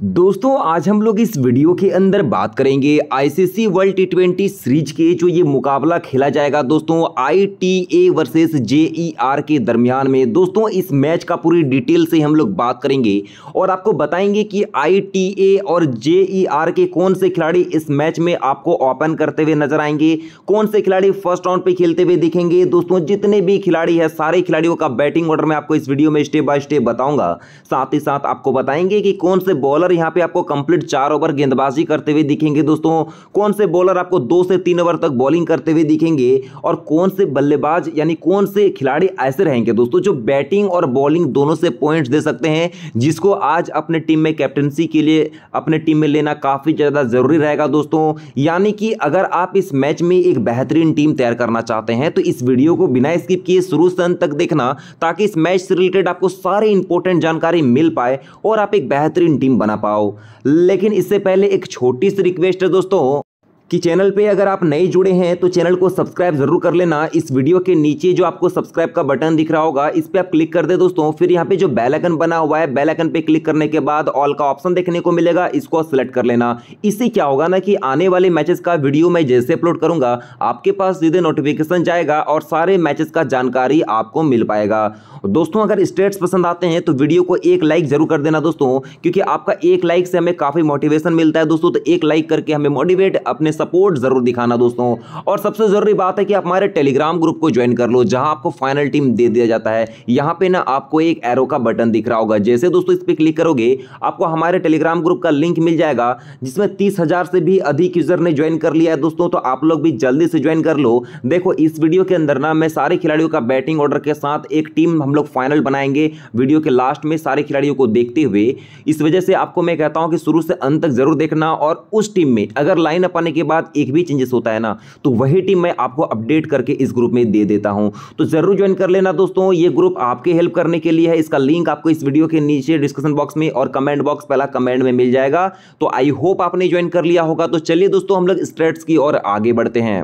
दोस्तों, आज हम लोग इस वीडियो के अंदर बात करेंगे ICC world T twenty series के जो ये मुकाबला खेला जाएगा दोस्तों आईटीए वर्सेस जेईआर के दरमियान में। दोस्तों, इस मैच का पूरी डिटेल से हम लोग बात करेंगे और आपको बताएँगे कि आईटीए और जेईआर के कौन से खिलाड़ी इस मैच में आपको ओपन करते हुए नज़र आएँगे, कौन से खिलाड़ी फ़र्स्ट राउंड पे खेलते हुए दिखेंगे। दोस्तों, जितने भी खिलाड़ी है, सारे खिलाड़ियों का बैटिंग ऑर्डर मैं आपको इस वीडियो में स्टेप बाय स्टेप बताऊँगा। साथ ही साथ आपको बताएँगे कि कौन से बॉलर बॉलर यहाँ पे आपको कंप्लीट चार ओवर गेंदबाजी करते हुए दिखेंगे। दोस्तों, कौन से बॉलर आपको दो से तीन ओवर तक बॉलिंग करते हुए दिखेंगे और कौन से बल्लेबाज यानी कौन से खिलाड़ी ऐसे रहेंगे? दोस्तों, जो बैटिंग और बॉलिंग दोनों से पॉइंट्स दे सकते हैं, जिसको आज अपने टीम में कैप्टनसी के लिए अपने टीम में लेना काफ़ी ज़्यादा ज़रूरी रहेगा। दोस्तों, यानी कि अगर आप इस मैच में एक बेहतरीन टीम तैयार करना चाहते हैं तो इस वीडियो को बिना स्किप किए शुरू से अंत तक देखना, ताकि इस मैच से रिलेटेड आपको सारी इंपॉर्टेंट जानकारी मिल पाए और आप एक बेहतरीन टीम बना पाओ। लेकिन इससे पहले एक छोटी सी रिक्वेस्ट है दोस्तों। कि चैनल पे अगर आप नए जुड़े हैं तो चैनल को सब्सक्राइब ज़रूर कर लेना। इस वीडियो के नीचे जो आपको सब्सक्राइब का बटन दिख रहा होगा, इस पर आप क्लिक कर दे दोस्तों। फिर यहाँ पे जो बेल आइकन बना हुआ है, बेल आइकन पे क्लिक करने के बाद ऑल का ऑप्शन देखने को मिलेगा, इसको सिलेक्ट कर लेना। इससे क्या होगा ना कि आने वाले मैचेस का वीडियो मैं जैसे अपलोड करूँगा, आपके पास सीधे नोटिफिकेशन जाएगा और सारे मैचेस का जानकारी आपको मिल पाएगा। दोस्तों, अगर स्टेट्स पसंद आते हैं तो वीडियो को एक लाइक ज़रूर कर देना दोस्तों, क्योंकि आपका एक लाइक से हमें काफ़ी मोटिवेशन मिलता है दोस्तों। तो एक लाइक करके हमें मोटिवेट, अपने सपोर्ट ज़रूर दिखाना दोस्तों। और सबसे ज़रूरी बात है कि आप हमारे टेलीग्राम ग्रुप को ज्वाइन कर लो, जहाँ आपको फाइनल टीम दे दिया जाता है। यहाँ पे ना आपको एक एरो का बटन दिख रहा होगा। जैसे दोस्तों इस पर क्लिक करोगे, आपको हमारे टेलीग्राम ग्रुप का लिंक मिल जाएगा, जिसमें तीस से भी अधिक यूज़र ने ज्वाइन कर लिया है दोस्तों। तो आप लोग भी जल्दी से ज्वाइन कर लो। देखो, इस वीडियो के अंदर ना मैं सारे खिलाड़ियों का बैटिंग ऑर्डर के साथ एक टीम हम लोग फाइनल बनाएँगे वीडियो के लास्ट में सारे खिलाड़ियों को देखते हुए। इस वजह से आपको मैं कहता हूँ कि शुरू से अंत तक ज़रूर देखना और उस टीम में अगर लाइन अप आने के बाद एक भी चेंजेस होता है ना तो वही टीम मैं आपको अपडेट करके इस ग्रुप में दे देता हूँ। तो ज़रूर ज्वाइन कर लेना दोस्तों, ये ग्रुप आपके हेल्प करने के लिए है। इसका लिंक आपको इस वीडियो के नीचे डिस्क्रिप्शन बॉक्स में और कमेंट बॉक्स पहला कमेंट में मिल जाएगा। तो आई होप आपने ज्वाइन कर लिया होगा। तो चलिए दोस्तों, हम लोग स्ट्रेट्स की और आगे बढ़ते हैं।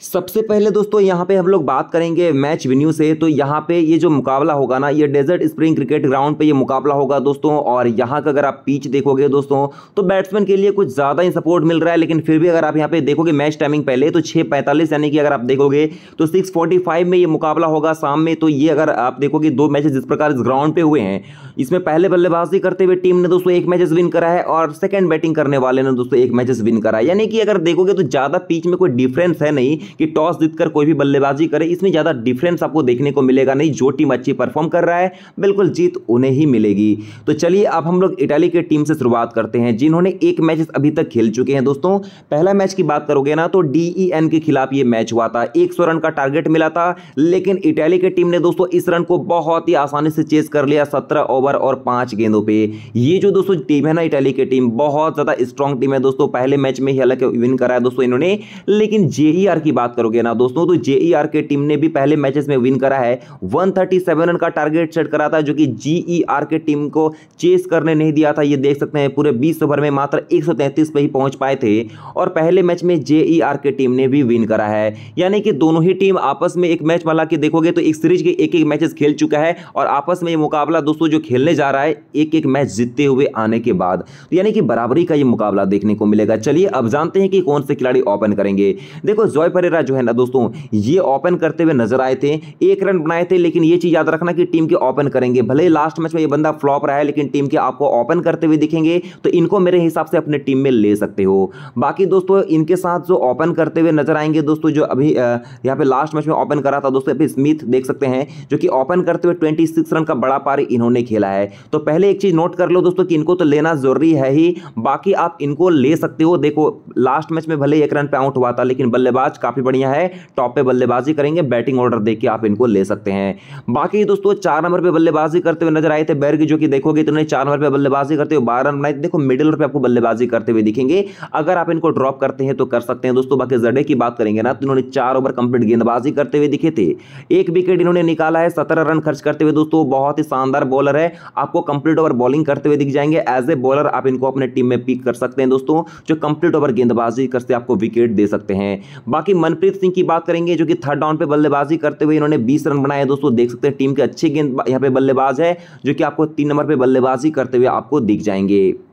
सबसे पहले दोस्तों, यहाँ पे हम लोग बात करेंगे मैच वेन्यू से। तो यहाँ पे ये जो मुकाबला होगा ना, ये डेजर्ट स्प्रिंग क्रिकेट ग्राउंड पे ये मुकाबला होगा दोस्तों। और यहाँ का अगर आप पिच देखोगे दोस्तों तो बैट्समैन के लिए कुछ ज़्यादा ही सपोर्ट मिल रहा है। लेकिन फिर भी अगर आप यहाँ पे देखोगे मैच टाइमिंग पहले तो छः पैंतालीस यानी कि अगर आप देखोगे तो सिक्स में ये मुकाबला होगा शाम में। तो ये अगर आप देखोगे, दो मैचेस जिस प्रकार इस ग्राउंड पर हुए हैं, इसमें पहले बल्लेबाजी करते हुए टीम ने दोस्तों एक मैचेस विन करा है और सेकेंड बैटिंग करने वाले ने दोस्तों एक मैचेस विन करा है। यानी कि अगर देखोगे तो ज़्यादा पिच में कोई डिफरेंस है नहीं। कि टॉस जीतकर कोई भी बल्लेबाजी करे, इसमें ज़्यादा डिफरेंस आपको देखने को मिलेगा नहीं, जो टीम अच्छी परफॉर्म कर रहा है, बिल्कुल जीत उन्हें ही मिलेगी। तो चलिए, अब हम लोग इटाली के टीम से शुरुआत करते हैं, जिन्होंने एक मैच अभी तक खेल चुके हैं। दोस्तों, पहला मैच की बात करोगे ना तो डीईएन के खिलाफ ये मैच हुआ था। एक सौ रन का टारगेट मिला था, लेकिन इटाली की टीम ने दोस्तों, इस रन को बहुत ही आसानी से चेस कर लिया, सत्रह ओवर और पाँच गेंदों पे। ये जो दोस्तों टीम है ना इटाली की टीम बहुत ज़्यादा स्ट्रॉन्ग टीम है दोस्तों। पहले मैच में ही हालाँकि विन करा है दोस्तों इन्होंने, लेकिन जेईआर की बात करोगे ना दोस्तों तो जेईआर के टीम ने भी पहले मैचेस में विन करा है। 137 रन का टारगेट सेट करा था, जो कि जीईआर के टीम को चेस करने नहीं दिया था। ये देख सकते हैं, पूरे 20 ओवर में मात्र 133 पे ही पहुँच पाए थे और पहले मैच में जेईआर के टीम ने भी विन करा है। यानी कि दोनों ही टीम आपस में एक मैच वाला के देखोगे तो एक सीरीज़ के एक एक मैचेस खेल चुका है और आपस में ये मुकाबला दोस्तों, जो खेलने जा रहा है एक एक मैच जीतते हुए आने के बाद। तो यानी कि बराबरी का ये मुकाबला देखने को मिलेगा। चलिए, अब जानते हैं कि कौन से खिलाड़ी ओपन करेंगे। देखो जॉय परेरा जो है ना दोस्तों, ये ओपन करते हुए नज़र आए थे, एक रन बनाए थे, लेकिन ये चीज़ याद रखना कि टीम के ओपन करेंगे। भले ही लास्ट मैच में ये बंदा फ्लॉप रहा है, लेकिन टीम के आपको ओपन करते हुए दिखेंगे तो इनको मेरे हिसाब से अपने टीम में ले सकते हो। बाकी दोस्तों, इनके साथ जो ओपन करते हुए नज़र आएँगे दोस्तों, जो अभी यहाँ पे लास्ट मैच में ओपन करा था दोस्तों, अभी स्मिथ देख सकते हैं, जो कि ओपन करते हुए ट्वेंटी रन का बड़ा पारी इन्होंने खेला है। तो पहले एक चीज़ नोट कर लो दोस्तों कि इनको तो लेना ज़रूरी है ही, बाकी आप इनको ले सकते हो। देखो लास्ट मैच में भले एक रन पे आउट हुआ था, लेकिन बल्लेबाज काफ़ी बढ़िया है। टॉप पे बल्लेबाजी करेंगे बैटिंग ऑर्डर देख के आप इनको ले सकते हैं। बाकी दोस्तों, चार नंबर पे बल्लेबाजी करते हुए नज़र आए थे बैर्ग, जो कि देखोगे तो चार नंबर पे बल्लेबाजी करते हुए बारह रन बनाए देखो मिडिल पे आपको बल्लेबाजी करते हुए दिखेंगे। अगर आप इनको ड्रॉप करते हैं तो कर सकते हैं। दोस्तों, बाकी जडे की बात करेंगे ना तो इन्होंने चार ओवर कंप्लीट गेंदबाजी करते हुए दिखे थे। एक विकेट इन्होंने निकाला है, सत्रह रन खर्च करते हुए। दोस्तों, बहुत ही शानदार बॉलर है। आपको कंप्लीट ओवर बॉलिंग करते हुए दिख जाएँगे। एज ए बॉलर आप इनको अपने टीम में पिक कर सकते हैं दोस्तों, जो कंप्लीट ओवर गेंदबाजी करते आपको विकेट दे सकते हैं। बाकी मनप्रीत सिंह की बात करेंगे, जो कि थर्ड डाउन पे बल्लेबाजी करते हुए इन्होंने 20 रन बनाए दोस्तों, देख सकते हैं, टीम के अच्छे गेंद यहाँ पे बल्लेबाज है, जो कि आपको तीन नंबर पे बल्लेबाजी करते हुए आपको दिख जाएँगे।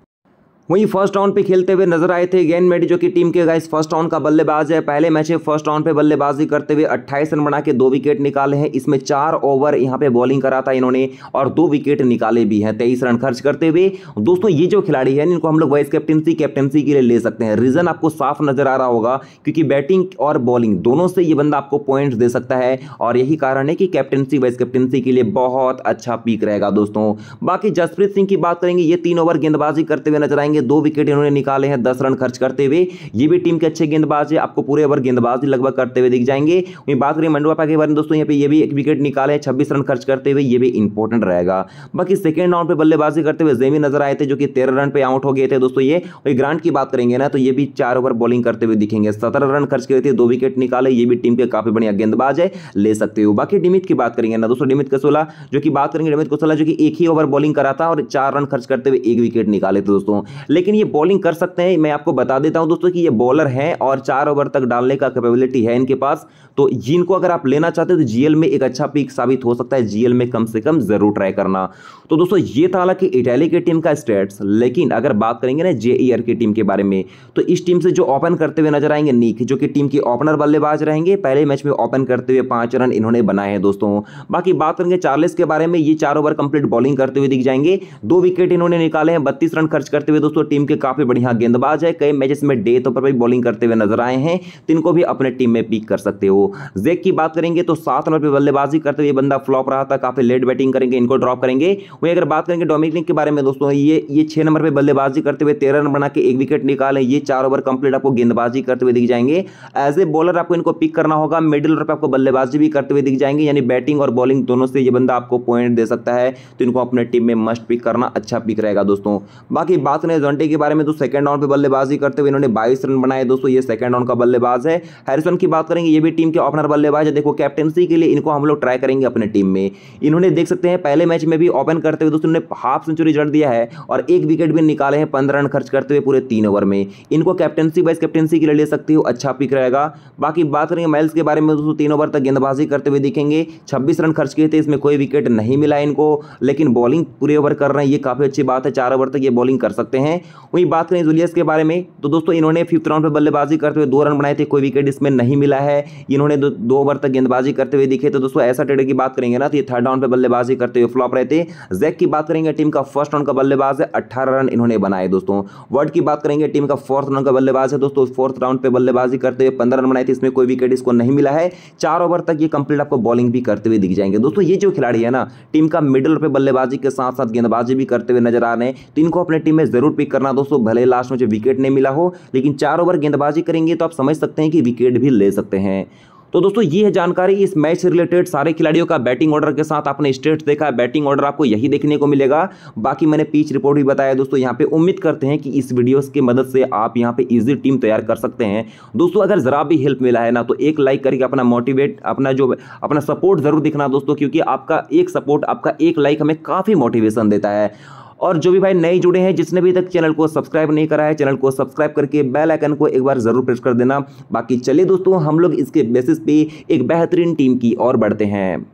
वहीं फ़र्स्ट राउंड पे खेलते हुए नज़र आए थे गेन मेडी, जो कि टीम के गाइस फ़र्स्ट राउंड का बल्लेबाज है। पहले मैच में फ़र्स्ट राउंड पे बल्लेबाजी करते हुए 28 रन बना के दो विकेट निकाले हैं। इसमें चार ओवर यहाँ पे बॉलिंग करा था इन्होंने और दो विकेट निकाले भी हैं। तेईस रन खर्च करते हुए दोस्तों, ये जो खिलाड़ी है, इनको हम लोग वाइस कैप्टनसी कैप्टनसी के लिए ले सकते हैं। रीजन आपको साफ़ नज़र आ रहा होगा, क्योंकि बैटिंग और बॉलिंग दोनों से ये बंदा आपको पॉइंट दे सकता है और यही कारण है कि कैप्टनसी वाइस कैप्टनसी के लिए बहुत अच्छा पीक रहेगा दोस्तों। बाकी जसप्रीत सिंह की बात करेंगे, ये तीन ओवर गेंदबाजी करते हुए नज़र आएँगे। दो विकेट इन्होंने निकाले हैं, दस रन खर्च करते हुए। ये भी टीम के अच्छे गेंदबाज है। आपको पूरे ओवर गेंदबाजी लगभग करते हुए दिख जाएँगे। वहीं बात करें मंडवापा के बारे में, दोस्तों, यहाँ पे ये भी एक विकेट निकाले हैं, छब्बीस रन खर्च करते हुए। ये भी इंपॉर्टेंट रहेगा। बाकी सेकेंड राउंड पे बल्लेबाजी करते हुए जेमी नज़र आए थे, जो कि तेरह रन पे आउट हो गए थे, दोस्तों, ये। वही ग्रांट की बात करेंगे ना तो ये भी चार ओवर बॉलिंग करते हुए दिखेंगे। सत्रह रन खर्च किए थे, दो विकेट निकाले। ये भी टीम के काफ़ी बढ़िया गेंदबाज है, ले सकते हो। बाकी डिमित की बात करेंगे ना, दोस्तों, डिमित कसोला, जो कि बात करेंगे डिमित कसोला, जो कि एक ही ओवर बॉलिंग करा था और चार रन खर्च करते हुए एक विकेट निकाले थे, दोस्तों। लेकिन ये बॉलिंग कर सकते हैं। मैं आपको बता देता हूँ दोस्तों कि ये बॉलर हैं और चार ओवर तक डालने का कैपेबिलिटी है इनके पास। तो जिनको अगर आप लेना चाहते हो तो जीएल में एक अच्छा पिक साबित हो सकता है। जीएल में कम से कम ज़रूर ट्राई करना। तो दोस्तों, ये था हालाँकि इटैली की टीम का स्टेट्स लेकिन अगर बात करेंगे ना जे की टीम के बारे में तो इस टीम से जो ओपन करते हुए नज़र आएँगे नीक जो कि टीम के ओपनर बल्लेबाज रहेंगे। पहले मैच में ओपन करते हुए पाँच रन इन्होंने बनाए हैं दोस्तों। बाकी बात करेंगे चार्लिस के बारे में, ये चार ओवर कंप्लीट बॉलिंग करते हुए दिख जाएँगे। दो विकेट इन्होंने निकाले हैं, बत्तीस रन खर्च करते हुए दोस्तों टीम के काफ़ी बढ़िया गेंदबाज है। कई मैचेस में डेथ पर भी बॉलिंग करते हुए नज़र आए हैं। तो इनको भी अपने टीम में पिक कर सकते हो। जेक की बात करेंगे तो सात नंबर पर बल्लेबाजी करते हुए बंदा फ्लॉप रहा था। काफ़ी लेट बैटिंग करेंगे, इनको ड्रॉप करेंगे। वहीं अगर बात करेंगे डोमिनिक के बारे में, दोस्तों, ये ये छह नंबर पर बल्लेबाजी करते हुए तेरह रन बना के एक विकेट निकाले। ये चार ओवर कंप्लीट आपको गेंदबाजी करते हुए दिख जाएँगे। एज ए बॉलर आपको इनको पिक करना होगा। मिडिल ओवर पर आपको बल्लेबाजी भी करते हुए दिख जाएँगे। यानी बैटिंग और बॉलिंग दोनों से ये बंदा आपको पॉइंट दे सकता है। तो इनको अपने टीम में मस्ट पिक करना अच्छा पिक रहेगा, दोस्तों। बाकी बात करें जोंटे के बारे में तो सेकंड राउंड पे बल्लेबाजी करते हुए इन्होंने बाईस रन बनाए। दोस्तों, ये सेकंड राउंड का बल्लेबाज है। हैरिसन की बात करेंगे, ये भी टीम के ओपनर बल्लेबाज है। देखो कैप्टनसी के लिए इनको हम लोग ट्राई करेंगे अपने टीम में। इन्होंने देख सकते हैं, पहले मैच में भी ओपन करते हुए दोस्तों ने हाफ़ सेंचुरी जड़ दिया है और एक विकेट भी निकाले हैं, पंद्रह रन खर्च करते हुए पूरे तीन ओवर में। इनको कैप्टनसी वाइस कैप्टनसी के लिए ले सकते हो अच्छा पिक रहेगा। बाकी बात करेंगे मैल्स के बारे में, दोस्तों, तीन ओवर तक गेंदबाजी करते हुए दिखेंगे। छब्बीस रन खर्च किए थे, इसमें कोई विकेट नहीं मिला इनको, लेकिन बॉलिंग पूरे ओवर कर रहे हैं, ये काफ़ी अच्छी बात है, चार ओवर तक ये बॉलिंग कर सकते हैं। वहीं बात करें जूलियस के बारे में तो दोस्तों इन्होंने फिफ्थ राउंड पर बल्लेबाजी करते हुए दो रन बनाए थे, कोई विकेट इसमें नहीं मिला है। इन्होंने दो ओवर तक गेंदबाजी करते हुए दिखे तो दोस्तों ऐसा टेडर की बात करेंगे ना तो ये थर्ड राउंड पर बल्लेबाजी करते हुए फ्लॉप रहे थे। जैक की बात करेंगे, टीम का फ़र्स्ट राउंड का बल्लेबाज है अट्ठारह रन इन्होंने बनाए दोस्तों। वर्ड की बात करेंगे, टीम का फोर्थ राउंड का बल्लेबाज है, दोस्तों फोर्थ राउंड पे बल्लेबाजी करते हुए पंद्रह रन बनाए थे, इसमें कोई विकेट इसको नहीं मिला है। चार ओवर तक ये कंप्लीट आपको बॉलिंग भी करते हुए दिख जाएँगे। दोस्तों ये जो खिलाड़ी है ना, टीम का मिडिल पे बल्लेबाजी के साथ साथ गेंदबाजी भी करते हुए नज़र आ रहे हैं तो इनको अपने टीम में ज़रूर पिक करना दोस्तों, भले लास्ट में विकेट नहीं मिला हो, लेकिन चार ओवर गेंदबाजी करेंगे तो आप समझ सकते हैं कि विकेट भी ले सकते हैं। तो दोस्तों, ये है जानकारी इस मैच से रिलेटेड सारे खिलाड़ियों का बैटिंग ऑर्डर के साथ। आपने स्टेट देखा बैटिंग ऑर्डर आपको यही देखने को मिलेगा। बाकी मैंने पिच रिपोर्ट भी बताया दोस्तों, यहाँ पे उम्मीद करते हैं कि इस वीडियो की मदद से आप यहाँ पे इजी टीम तैयार कर सकते हैं। दोस्तों, अगर ज़रा भी हेल्प मिला है ना तो एक लाइक करके अपना मोटिवेट अपना जो, अपना सपोर्ट ज़रूर दिखना दोस्तों, क्योंकि आपका एक सपोर्ट आपका एक लाइक हमें काफ़ी मोटिवेशन देता है। और जो भी भाई नए जुड़े हैं, जिसने भी तक चैनल को सब्सक्राइब नहीं करा है, चैनल को सब्सक्राइब करके बेल आइकन को एक बार ज़रूर प्रेस कर देना। बाकी चलिए दोस्तों, हम लोग इसके बेसिस पे एक बेहतरीन टीम की ओर बढ़ते हैं।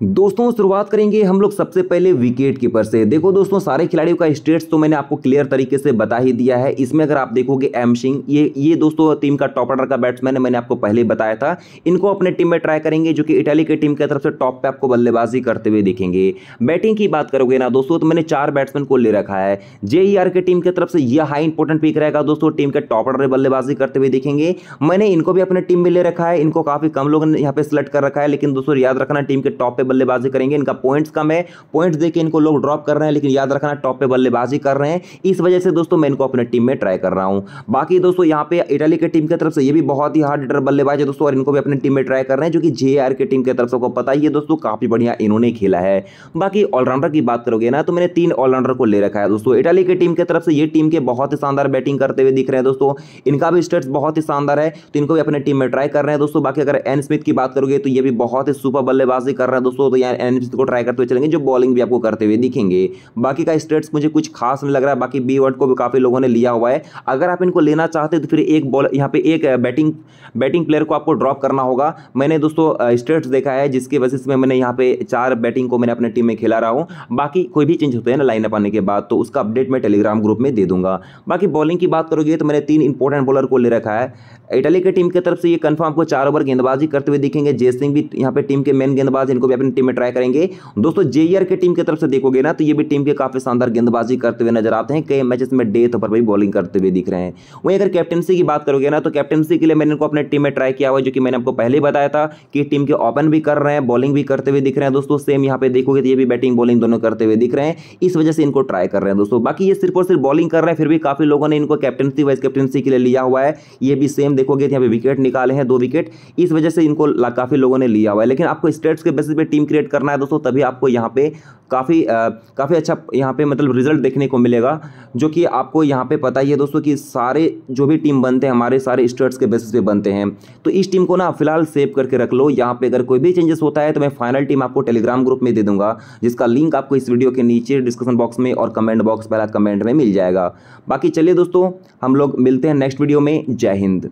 दोस्तों, शुरुआत करेंगे हम लोग सबसे पहले विकेट कीपर से। देखो दोस्तों, सारे खिलाड़ियों का स्टेट्स तो मैंने आपको क्लियर तरीके से बता ही दिया है। इसमें अगर आप देखोगे एम सिंह ये ये दोस्तों टीम का टॉप ऑर्डर का बैट्समैन है, मैंने आपको पहले बताया था। इनको अपने टीम में ट्राई करेंगे, जो कि इटाली की टीम की तरफ़ से टॉप पे आपको बल्लेबाजी करते हुए दिखेंगे। बैटिंग की बात करोगे ना दोस्तों तो मैंने चार बैट्समैन को ले रखा है। जे की टीम की तरफ़ से यह हाई इंपॉर्टेंट पिक रहेगा दोस्तों टीम के टॉप ऑर्डर बल्लेबाजी करते हुए दिखेंगे। मैंने इनको भी अपने टीम में ले रखा है, इनको काफ़ी कम लोगों ने यहाँ पे सिलेक्ट कर रखा है, लेकिन दोस्तों याद रखना टीम के टॉप पे बल्लेबाजी करेंगे, इनका पॉइंट्स कम है। पॉइंट्स देके इनको लोग ड्रॉप कर रहे हैं, लेकिन याद रखना टॉप पे बल्लेबाजी कर रहे हैं। इस वजह से दोस्तों, मैं इनको अपने टीम में ट्राई कर रहा हूँ। बाकी दोस्तों, यहाँ पे इटाली की टीम की तरफ़ से ये भी बहुत ही हार्ड हिटर बल्लेबाज है दोस्तों, और इनको भी अपनी टीम में ट्राई कर रहे हैं, जो कि जे की टीम की तरफ़ से पता ही है दोस्तों, काफ़ी बढ़िया इन्होंने खेला है। बाकी ऑलराउंडर की बात करोगे ना तो मैंने तीन ऑलराउंडर को ले रखा है दोस्तों। इटाली की टीम की तरफ़ से ये टीम के बहुत ही शानदार बैटिंग करते हुए दिख रहे हैं दोस्तों। इनका भी स्टेट्स बहुत ही शानदार है तो इनको भी अपने टीम में ट्राई कर रहे हैं दोस्तों। बाकी अगर एन स्मिथ की बात करोगे तो ये भी बहुत ही सुपर बल्लेबाजी कर रहा है दोस्तों। दोस्तों तो यहाँ एन को ट्राई करते हुए चलेंगे, जो बॉलिंग भी आपको करते हुए दिखेंगे। बाकी का स्टेट्स मुझे कुछ खास नहीं लग रहा है बाकी बी वर्ड को भी काफ़ी लोगों ने लिया हुआ है। अगर आप इनको लेना चाहते तो फिर एक बॉल, यहाँ पे एक बैटिंग बैटिंग प्लेयर को आपको ड्रॉप करना होगा। मैंने दोस्तों स्टेट्स देखा है, जिसके वजह से मैंने यहाँ पे चार बैटिंग को मैंने अपने टीम में खेला रहा हूँ। बाकी कोई भी चेंज होते हैं ना लाइन अप आने के बाद तो उसका अपडेट मैं टेलीग्राम ग्रुप में दे दूँगा। बाकी बॉलिंग की बात करोगे तो मैंने तीन इंपॉर्टेंट बॉलर को ले रखा है। इटली की टीम की तरफ़ से ये कंफर्म आपको चार ओवर गेंदबाजी करते हुए दिखेंगे। जय सिंह भी यहाँ पे टीम के मेन गेंदबाज, इनको भी अपनी टीम में ट्राई करेंगे। दोस्तों जेयर के टीम की तरफ़ से देखोगे ना तो ये भी टीम के काफ़ी शानदार गेंदबाजी करते हुए नज़र आते हैं। कई मैचेस में डेथ पर भी बॉलिंग करते हुए दिख रहे हैं। वहीं अगर कैप्टनसी की बात करोगे ना तो कैप्टनसी के लिए मैंने इनको अपने टीम में ट्राई किया हुआ, जो कि मैंने आपको पहले बताया था कि टीम के ओपन भी कर रहे हैं बॉलिंग भी करते हुए दिख रहे हैं। दोस्तों सेम यहाँ पे देखोगे तो ये भी बैटिंग बॉलिंग दोनों करते हुए दिख रहे हैं। इस वजह से इनको ट्राई कर रहे हैं दोस्तों। बाकी ये सिर्फ़ और सिर्फ़ बॉलिंग कर रहे हैं, फिर भी काफ़ी लोगों ने इनको कैप्टनसी वाइस कैप्टनसी के लिए लिया हुआ है। ये भी सेम देखोगे यहाँ पे विकेट निकाले हैं, दो विकेट इस वजह से इनको काफ़ी लोगों ने लिया हुआ है। लेकिन आपको स्टेट्स के बेसिस पे टीम क्रिएट करना है दोस्तों, तभी आपको यहाँ पे काफ़ी काफ़ी अच्छा यहाँ पे मतलब रिज़ल्ट देखने को मिलेगा, जो कि आपको यहाँ पे पता ही है दोस्तों कि सारे जो भी टीम बनते हैं, हमारे सारे स्टेट्स के बेसिस पे बनते हैं। तो इस टीम को ना फ़िलहाल सेव करके रख लो। यहाँ पे अगर कोई भी चेंजेस होता है तो मैं फाइनल टीम आपको टेलीग्राम ग्रुप में दे दूँगा, जिसका लिंक आपको इस वीडियो के नीचे डिस्क्रिप्शन बॉक्स में और कमेंट बॉक्स पहला कमेंट में मिल जाएगा। बाकी चलिए दोस्तों, हम लोग मिलते हैं नेक्स्ट वीडियो में। जय हिंद।